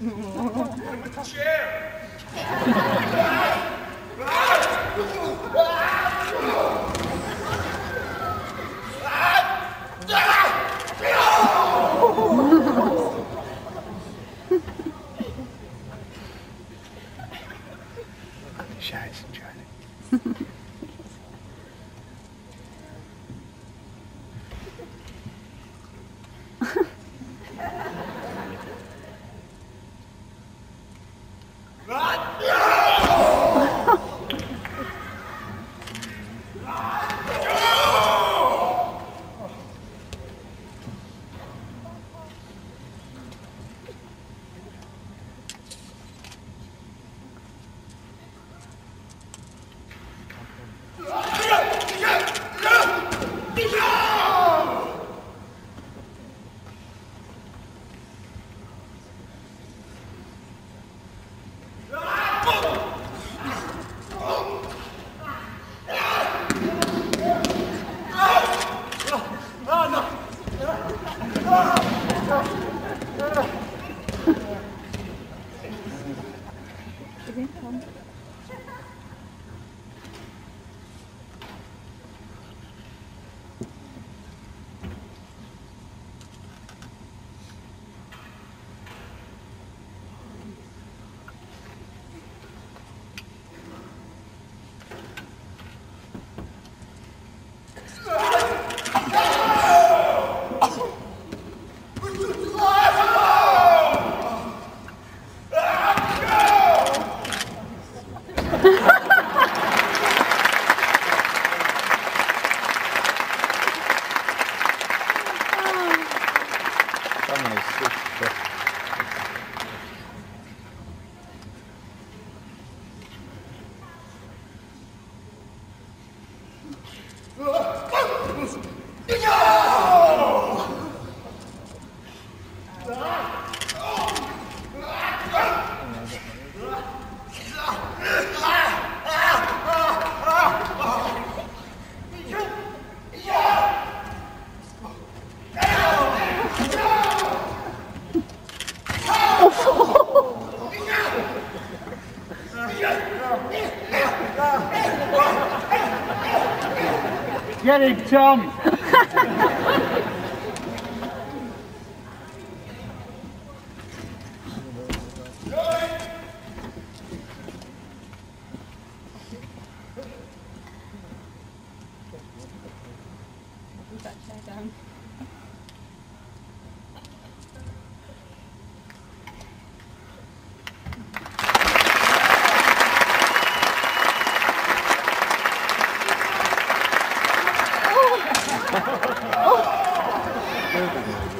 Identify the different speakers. Speaker 1: Chair! Scheiße, scheiße. Ugh. Get him, Tom! Put that chair down. 어.